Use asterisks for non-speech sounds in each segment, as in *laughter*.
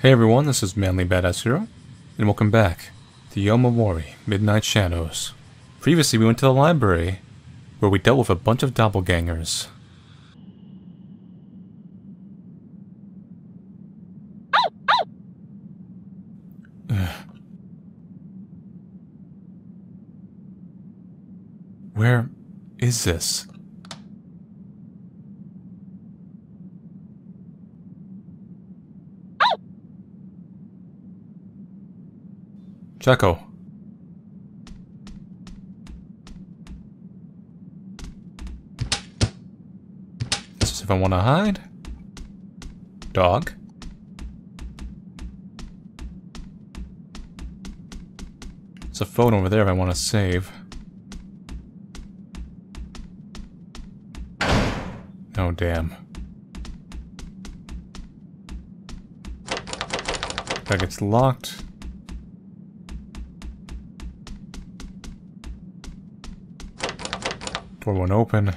Hey everyone, this is Manly Badass Hero, and welcome back to Yomawari Midnight Shadows. Previously we went to the library, where we dealt with a bunch of doppelgangers. *sighs* Where is this? Chaco. This is if I want to hide. Dog. There's a phone over there if I want to save. Oh, damn. That gets locked. Won't open.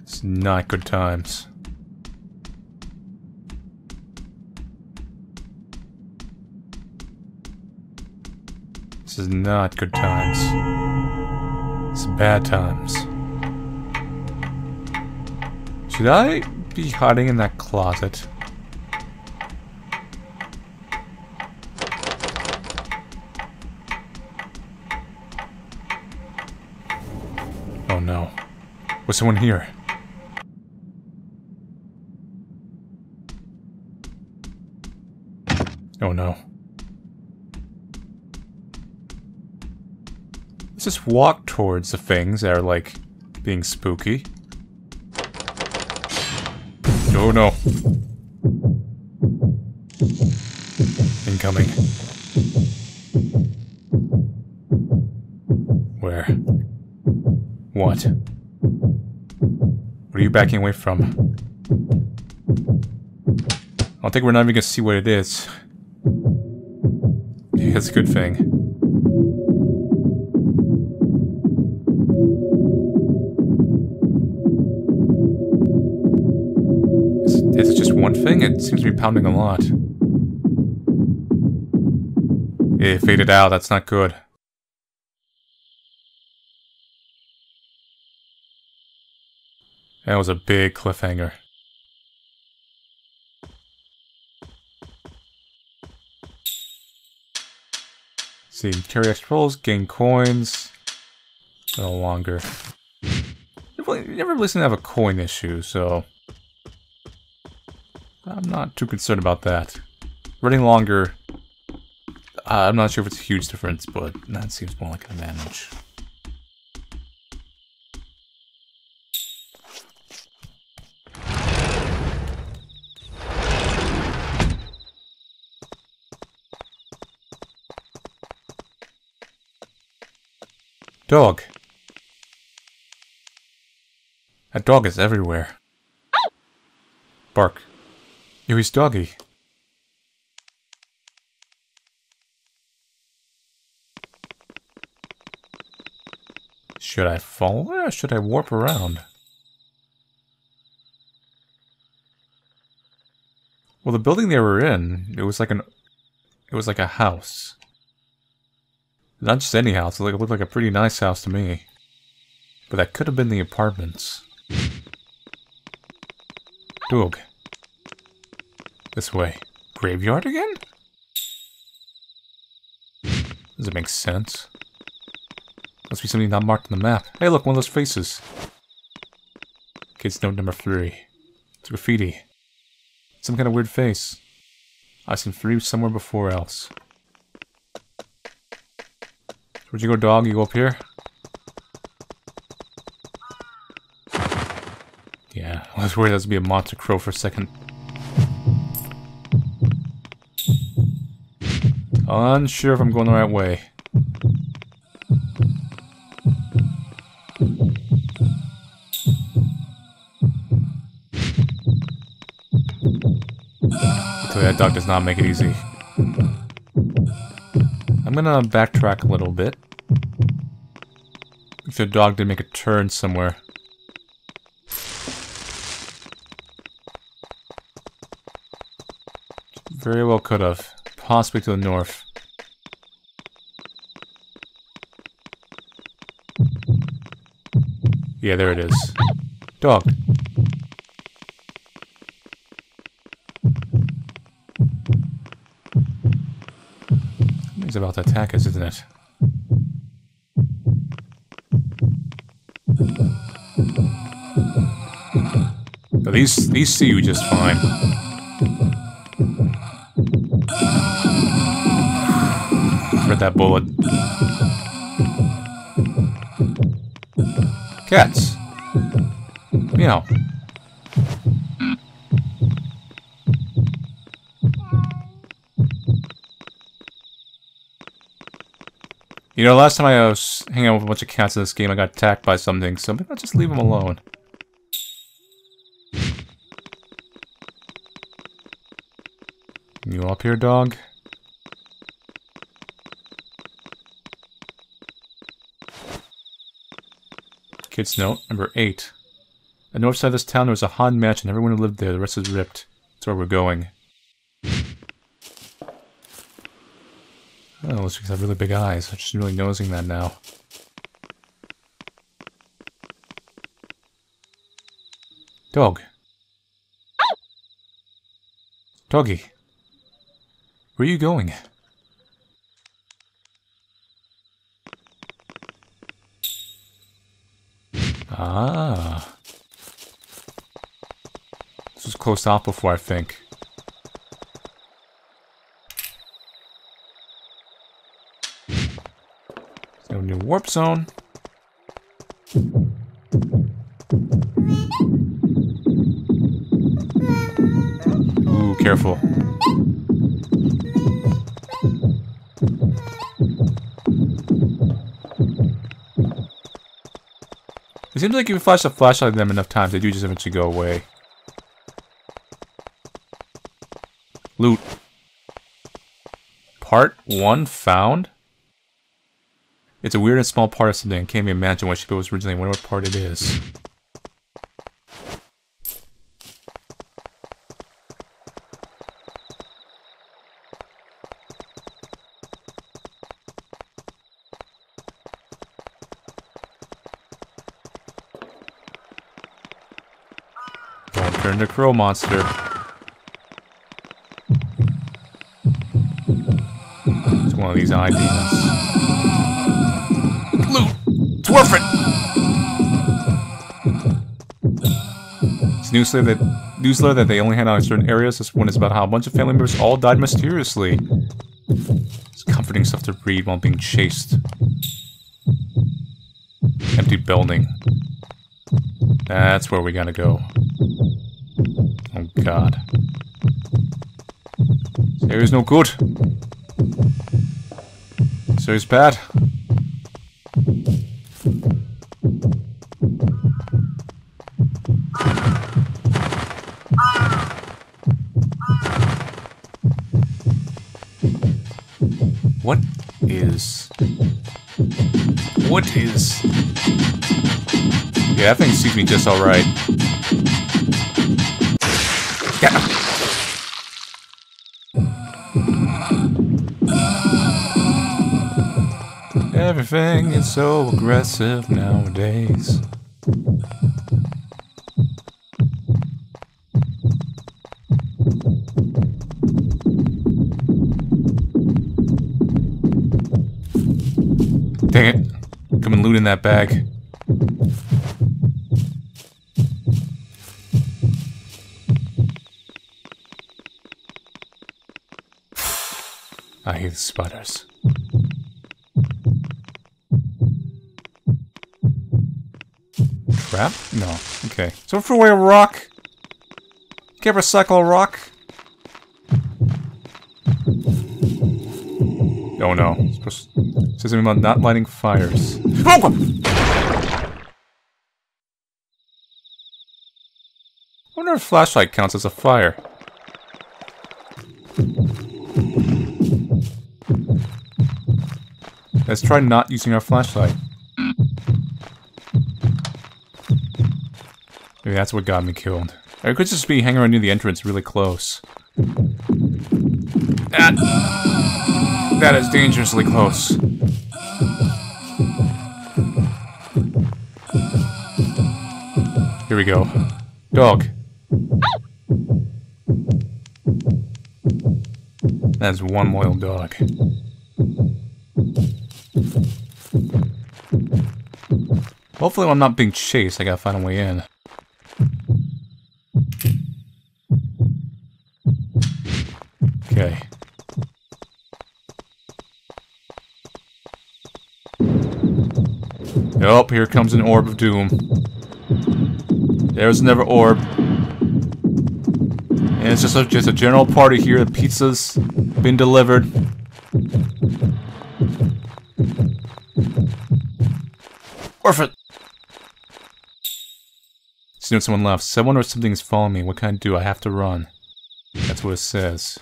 It's not good times. This is not good times. It's bad times. Should I be hiding in that closet? No. Was someone here? Oh no. Let's just walk towards the things that are like being spooky. Oh no. Incoming. Backing away from? I don't think we're not even gonna see what it is. Yeah, that's a good thing. Is, is it just one thing? It seems to be pounding a lot. It faded out, that's not good. That was a big cliffhanger. See, carry extra rolls, gain coins. No longer. You never really seem to have a coin issue, so... I'm not too concerned about that. Running longer... Uh, I'm not sure if it's a huge difference, but that seems more like an advantage. Dog. That dog is everywhere. Bark. Yo, doggy. Should I follow or should I warp around? Well, the building they were in, it was like an... It was like a house. Not just any house, it looked like a pretty nice house to me. But that could have been the apartments. Doog. This way. Graveyard again? Does it make sense? Must be something not marked on the map. Hey look, one of those faces. Kids note number three. It's graffiti. Some kind of weird face. I've seen three somewhere before else. Where'd you go, dog? You go up here? Yeah, I was worried that was be a monster crow for a second. Unsure if I'm going the right way. that dog does not make it easy gonna backtrack a little bit. If the dog did make a turn somewhere. Very well could have. Possibly to the north. Yeah, there it is. Dog. Something's about to attack us, isn't it? But these these see you just fine. Read that bullet. Cats. Meow. You know, last time I was hanging out with a bunch of cats in this game, I got attacked by something, so maybe I'll just leave them alone. You up here, dog? Kids note, number 8. The north side of this town there was a Han mansion. And everyone who lived there, the rest is ripped. That's where we're going. Oh, it's because I have really big eyes. I'm just really noticing that now. Dog. Doggy. Where are you going? Ah. This was close off before, I think. No new warp zone. Ooh, careful. It seems like if you flash a flashlight at them enough times, they do just eventually go away. Loot. Part 1 found? It's a weird and small part of something. I can't even imagine what she was originally. Wonder what part it is. Turn to Crow Monster. It's one of these eye demons. It's newsletter that newsletter that they only had on certain areas. This one is about how a bunch of family members all died mysteriously. It's comforting stuff to read while being chased. Empty building. That's where we gotta go. Oh god. This area's no good. This area's bad. What is... What is... Yeah, that thing sees me just alright. Everything is so aggressive nowadays. Dang it. Come and loot in that bag. I hear the sputters. Trap? No. Okay. So for away a rock? Can't recycle a rock? Oh no. It says something about not lighting fires. Oh! I wonder if flashlight counts as a fire. Let's try not using our flashlight. Maybe that's what got me killed. Or it could just be hanging around near the entrance really close. Ah. That is dangerously close. Here we go. Dog. That's one loyal dog. Hopefully I'm not being chased, I gotta find a way in. Okay. Oh, here comes an orb of doom. There's another orb. And it's just a, just a general party here. The pizza's been delivered. Orphan! See, someone left. Someone or something is following me. What can I do? I have to run. That's what it says.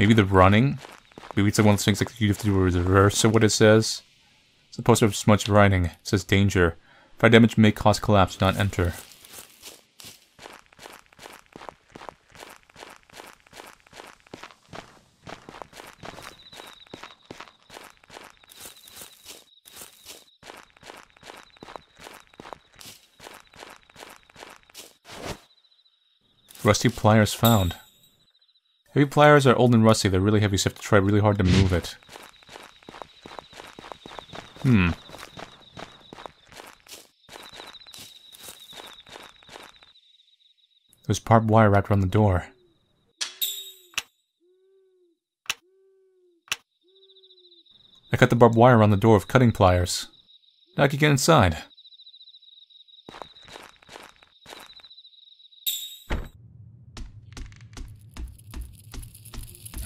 Maybe the running? Maybe it's like one of those things like you have to do a reverse of what it says. It's supposed to have much writing. It says danger. Fire damage may cause collapse. Not enter. Rusty pliers found. Heavy pliers are old and rusty. They're really heavy, so you have to try really hard to move it. Hmm. There's barbed wire wrapped around the door. I cut the barbed wire around the door with cutting pliers. Now I can get inside.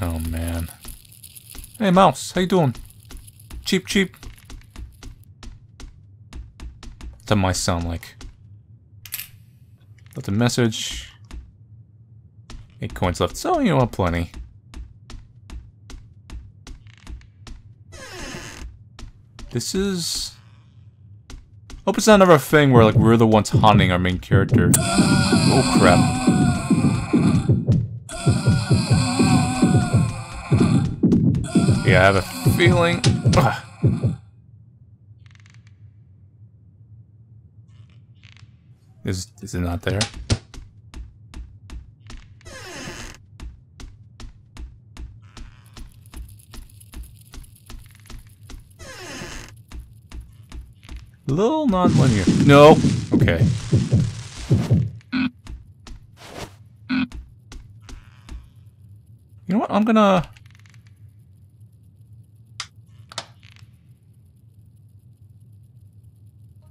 Oh man. Hey mouse, how you doing? Cheap cheap. What's that might sound like? Left a message. Eight coins left, so you know plenty. This is... Hope it's not another thing where like we're the ones haunting our main character. Oh crap. I have a feeling... Is, is it not there? A little non-linear. No. Okay. You know what? I'm gonna...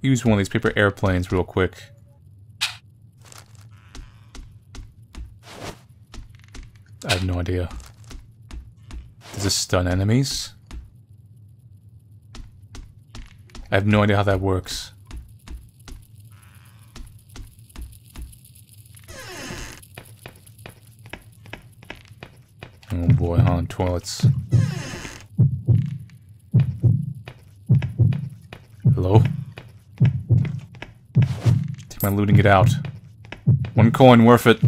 Use one of these paper airplanes real quick. I have no idea. Does this stun enemies? I have no idea how that works. Oh boy, on toilets. Hello? Take my loot and get out. One coin, worth it.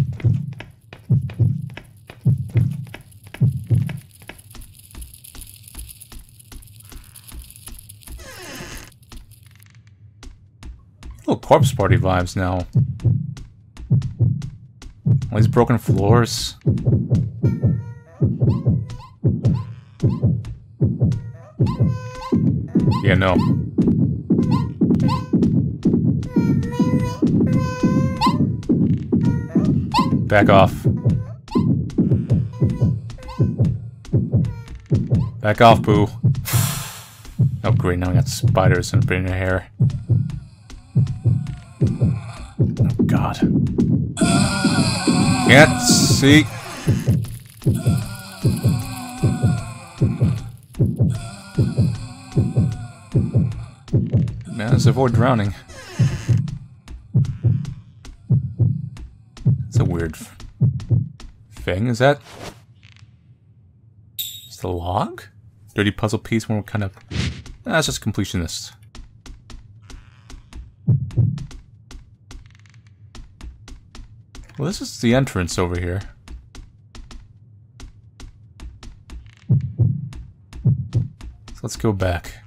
Little corpse party vibes now. All these broken floors. Yeah, no. Back off. Back off, Boo. *sighs* Oh great, now I got spiders in your hair. Oh god. Can't see. Man, let's avoid drowning. It's a weird thing. Is that... Is the log? Dirty puzzle piece we're kind of... That's just completionist. Well, this is the entrance over here. So let's go back.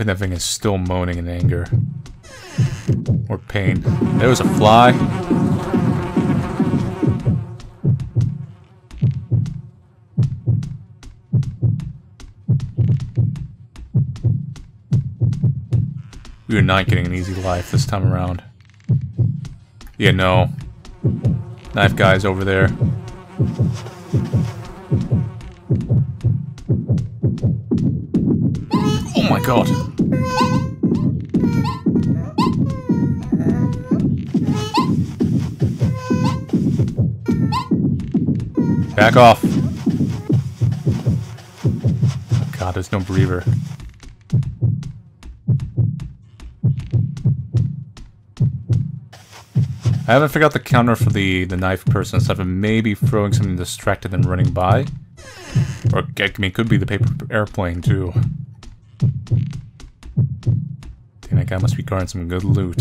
Think that thing is still moaning in anger. Or pain. There was a fly. We are not getting an easy life this time around. Yeah, no. Knife guy's over there. God. Back off. God, there's no breather. I haven't figured out the counter for the, the knife person stuff, and maybe throwing something distracted and running by. Or, I mean, it could be the paper airplane, too. Damn, that guy must be guarding some good loot.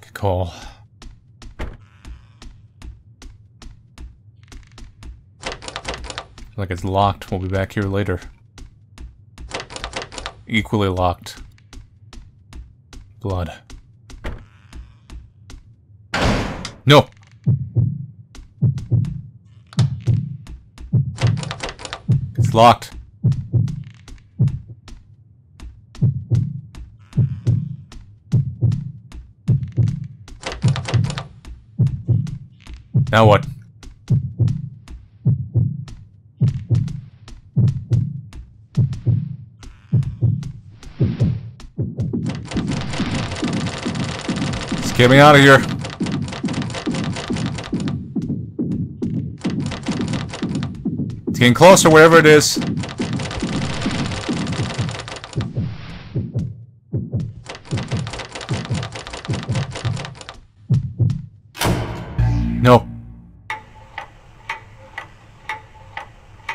Good call. Like it's locked. We'll be back here later. Equally locked. Blood. No! It's locked. Now what? Get me out of here. Getting closer, wherever it is. No.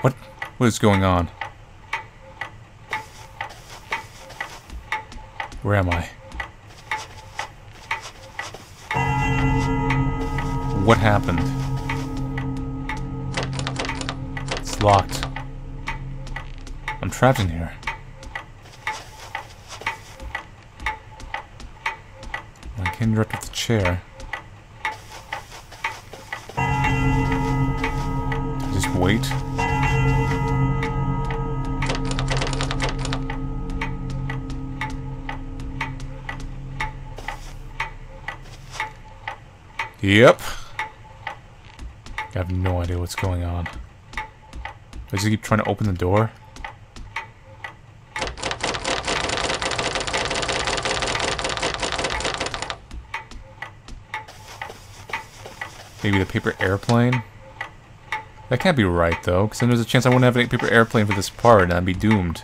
What? What is going on? Where am I? What happened? It's locked. I'm trapped in here. I can't interact with the chair. Just wait. Yep. I have no idea what's going on. I just keep trying to open the door. Maybe the paper airplane? That can't be right, though, because then there's a chance I wouldn't have any paper airplane for this part, and I'd be doomed.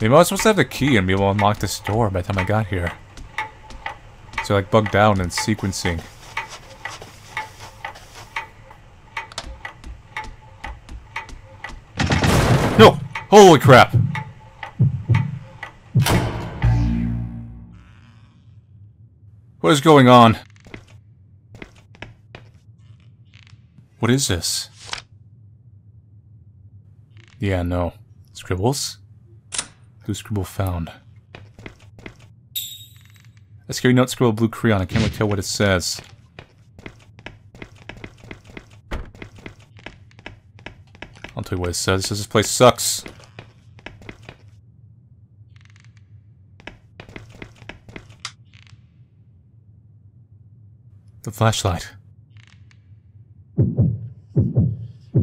Maybe I was supposed to have the key and be able to unlock this door by the time I got here. So like bugged down and sequencing. No! Holy crap! What is going on? What is this? Yeah, no. Scribbles? Blue scribble found. A scary note scribble blue crayon. I can't really tell what it says. I'll tell you what it says. It says this place sucks. The flashlight.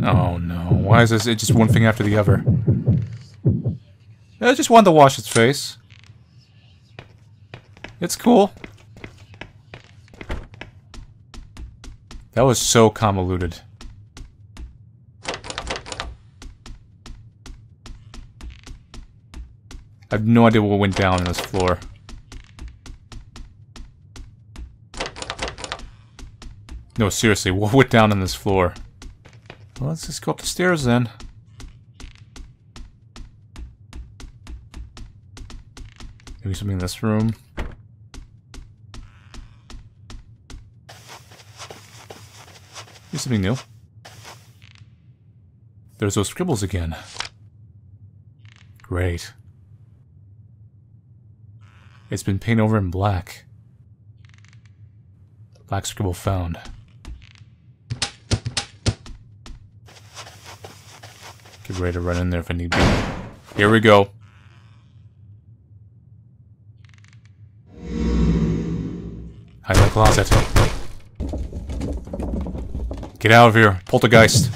Oh no. Why is this it just one thing after the other? I just wanted to wash its face. It's cool. That was so convoluted. I have no idea what went down on this floor. No, seriously, *laughs* what went down on this floor? Well, let's just go up the stairs then. Maybe something in this room. Something new. There's those scribbles again. Great. It's been painted over in black. Black scribble found. Get ready to run in there if I need to. Here we go. Hide the closet. Get out of here, poltergeist.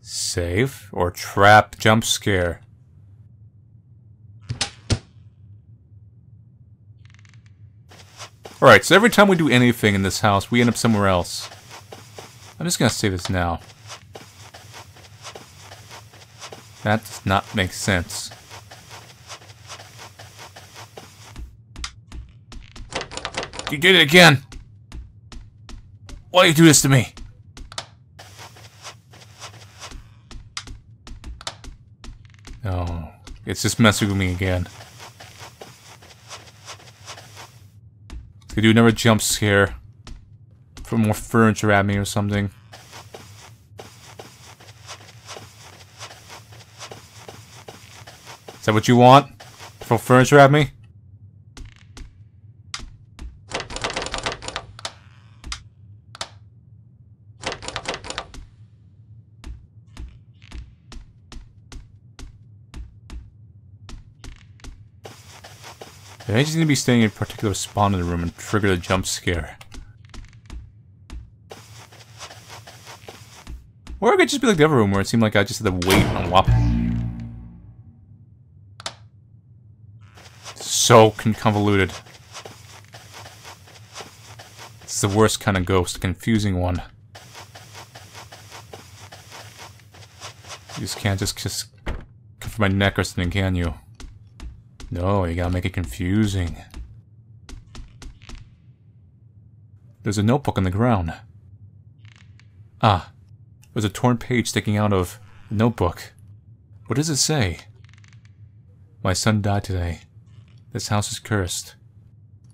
Save or trap jump scare. Alright, so every time we do anything in this house, we end up somewhere else. I'm just gonna say this now. That does not make sense. You did it again! Why do you do this to me? Oh, it's just messing with me again. Gonna do another jump scare. Throw more furniture at me or something. That what you want? Throw furniture at me? I just to be staying in a particular spot in the room and trigger the jump scare. Or it could just be like the other room where it seemed like I just had to wait and whop. So convoluted. It's the worst kind of ghost, a confusing one. You just can't just, just cover my neck or something, can you? No, you gotta make it confusing. There's a notebook on the ground. Ah, there's a torn page sticking out of the notebook. What does it say? My son died today. This house is cursed.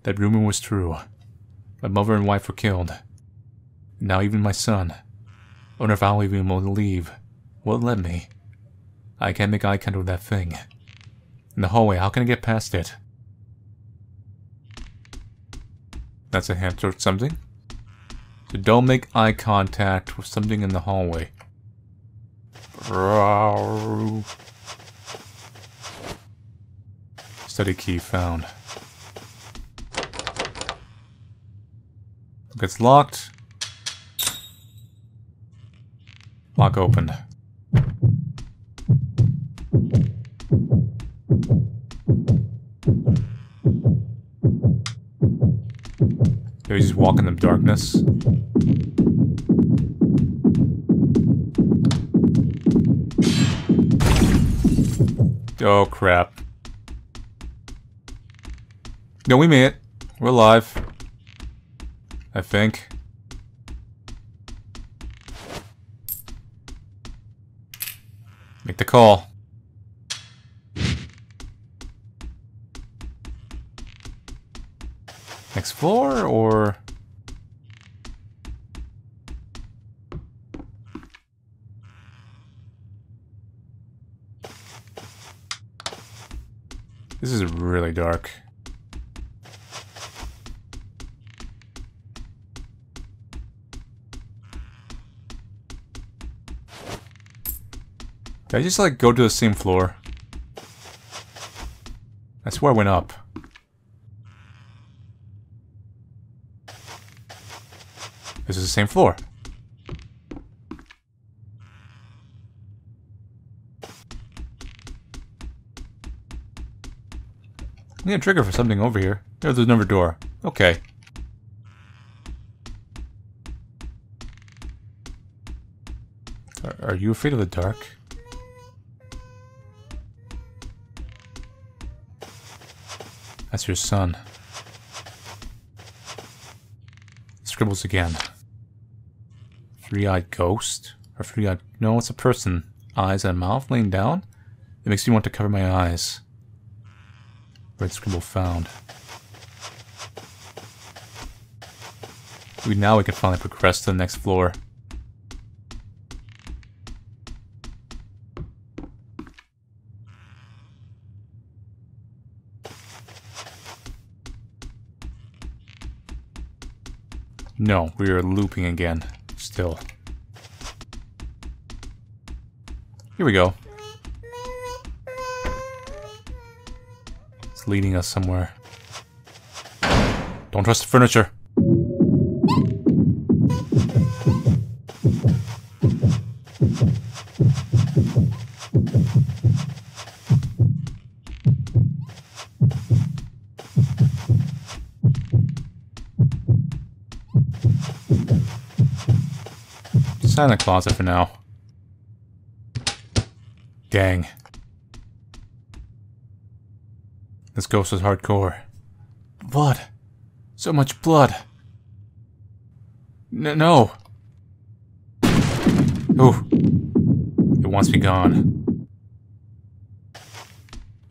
That rumor was true. My mother and wife were killed. Now even my son. If I'll even will leave. Won't let me. I can't make eye contact with that thing. In the hallway, how can I get past it? That's a hint or something. So don't make eye contact with something in the hallway. Study key found. Gets locked. Lock opened. Maybe just walk in the darkness. Oh crap. No, we made it. We're alive. I think. Make the call. Next floor, or... This is really dark. I just, like, go to the same floor? That's where I went up. This is the same floor. I need a trigger for something over here. There's another door. Okay. Are you afraid of the dark? That's your son. Scribbles again. Three-eyed ghost? Or three-eyed... No, it's a person. Eyes and mouth laying down? It makes me want to cover my eyes. Red scribble found. We now we can finally progress to the next floor. No, we are looping again. Still. Here we go. It's leading us somewhere. Don't trust the furniture. Sign in the closet for now. Dang. This ghost is hardcore. Blood. So much blood. N no. Ooh. It wants me gone.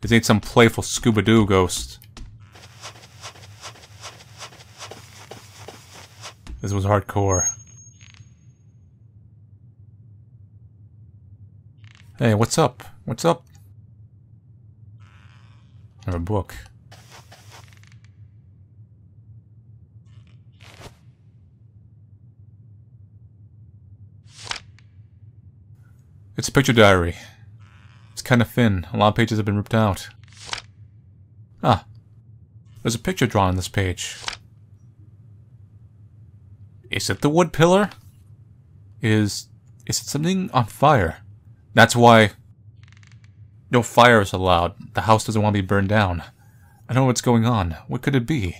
This ain't some playful Scooby-Doo ghost. This was hardcore. Hey, what's up? What's up? I have a book. It's a picture diary. It's kind of thin. A lot of pages have been ripped out. Ah. There's a picture drawn on this page. Is it the wood pillar? Is... Is it something on fire? That's why no fire is allowed. The house doesn't want to be burned down. I know what's going on. What could it be?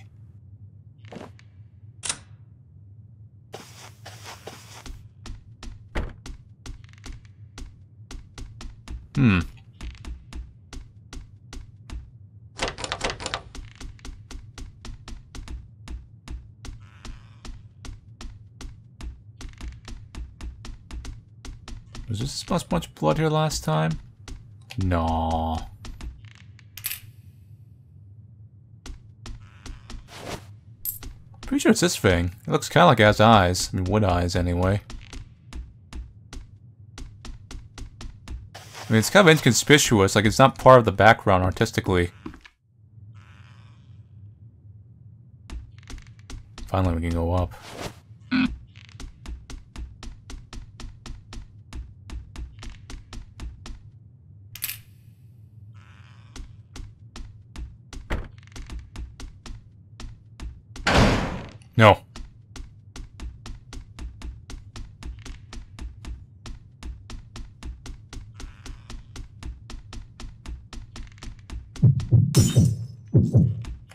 Hmm. Was this much much blood here last time? No. Pretty sure it's this thing. It looks kind of like it has eyes. I mean, wood eyes, anyway. I mean, it's kind of inconspicuous. Like, it's not part of the background artistically. Finally, we can go up. No.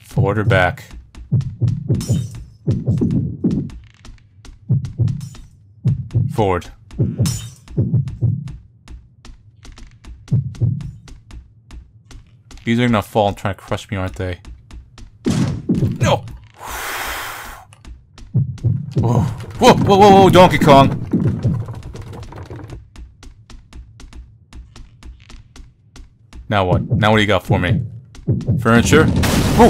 Forward or back? Forward. These are gonna fall and try to crush me, aren't they? No! Whoa, whoa, whoa, whoa, whoa, Donkey Kong! Now what? Now what do you got for me? Furniture? Oh!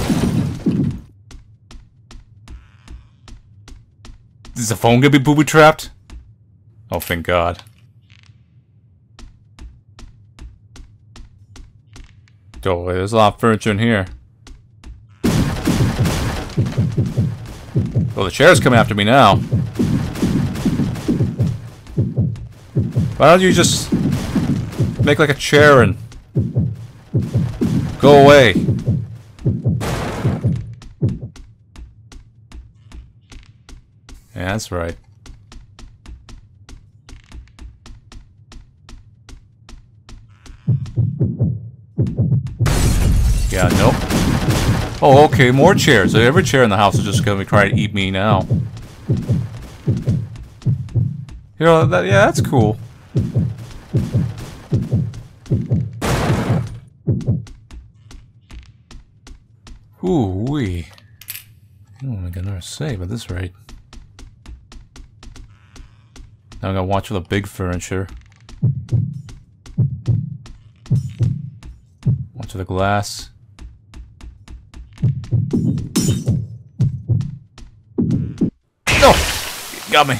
Is the phone gonna be booby-trapped? Oh, thank God. Oh, there's a lot of furniture in here. Well, the chair's coming after me now. Why don't you just make like a chair and go away? Yeah, that's right. Yeah, nope. Oh, okay, more chairs. Every chair in the house is just gonna be trying to eat me now. You know, that, yeah, that's cool. Ooh wee. I don't make another save at this rate. Now I gotta watch for the big furniture. Watch for the glass. Got me.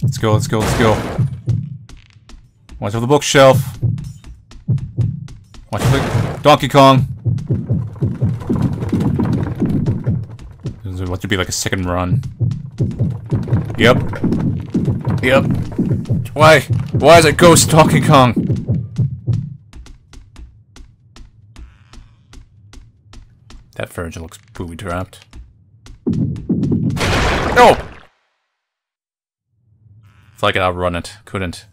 Let's go, let's go, let's go. Watch for the bookshelf. Watch the Donkey Kong. This is what to be like a second run. Yep. Yep. Why? Why is it Ghost Donkey Kong? That furniture looks booby trapped. No! If I could outrun it, couldn't.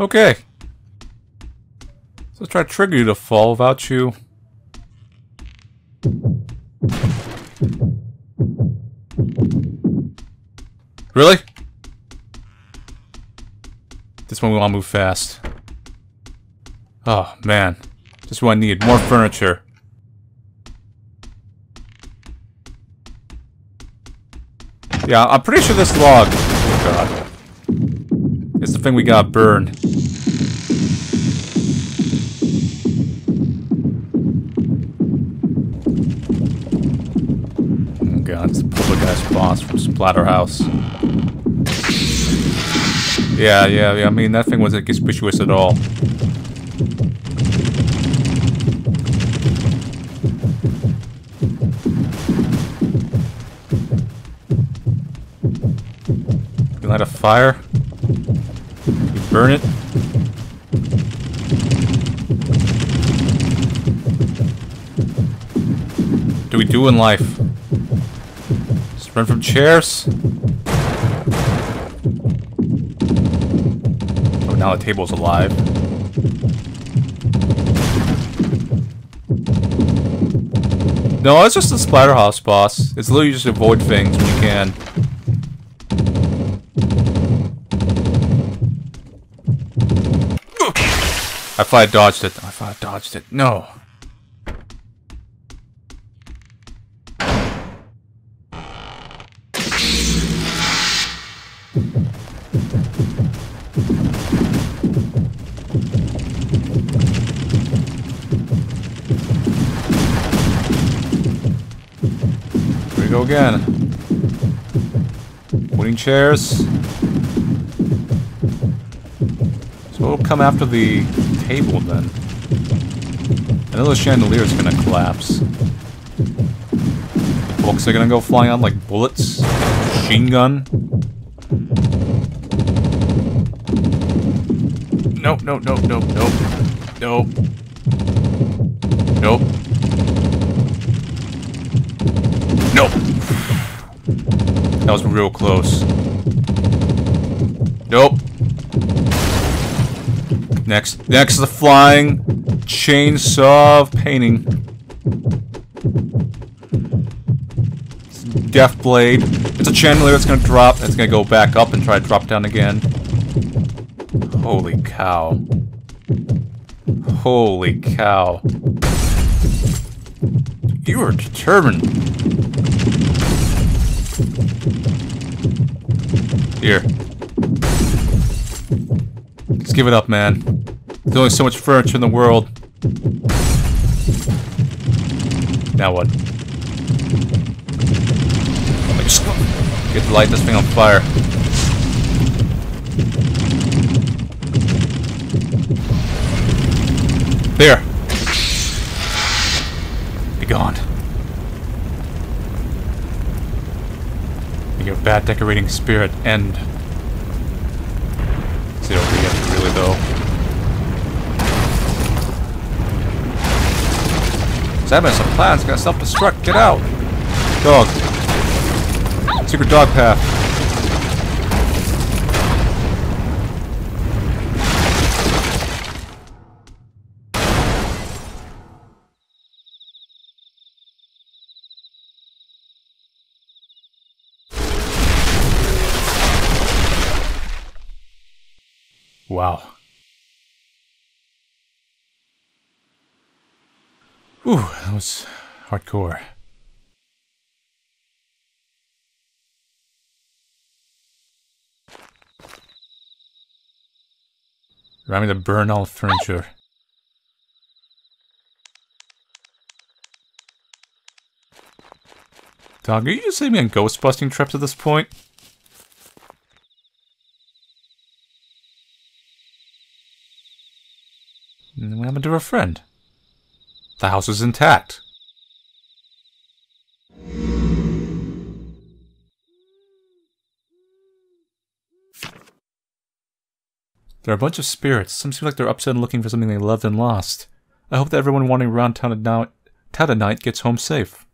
Okay. So let's try to trigger you to fall without you. Really? This one we want to move fast. Oh, man. This one needed more furniture. Yeah, I'm pretty sure this log... Oh, God. Thing we got burned. Oh, God. It's the public ass boss from Splatterhouse. Yeah, yeah, yeah. I mean, that thing wasn't conspicuous at all. Light a fire. Burn it. do we do in life? Just run from chairs? Oh, now the table's alive. No, it's just a Splatterhouse boss. It's literally just avoid things when you can. I thought I dodged it. I thought I dodged it. No. Here we go again. Wooden chairs. So we'll come after the table then. The chandelier is gonna collapse. Books are gonna go flying out like bullets. Machine gun. Nope, nope, nope, nope, nope. Nope. Nope. Nope. That was real close. Next. Next, is the flying chainsaw painting. Death blade. It's a chandelier that's gonna drop. It's gonna go back up and try to drop down again. Holy cow. Holy cow. You are determined. Here. Just give it up, man. There's only so much furniture in the world. Now what? Get to light this thing on fire. There. Be gone. A bad decorating spirit end. Sam some plans, gonna self-destruct, get out! Dog. Secret dog path. Wow. Ooh, that was hardcore. Remind me to burn all furniture. Dog, are you just leaving me on ghost busting trips at this point? What happened to her friend? The house is intact. There are a bunch of spirits. Some seem like they're upset and looking for something they loved and lost. I hope that everyone wandering around town at, night gets home safe.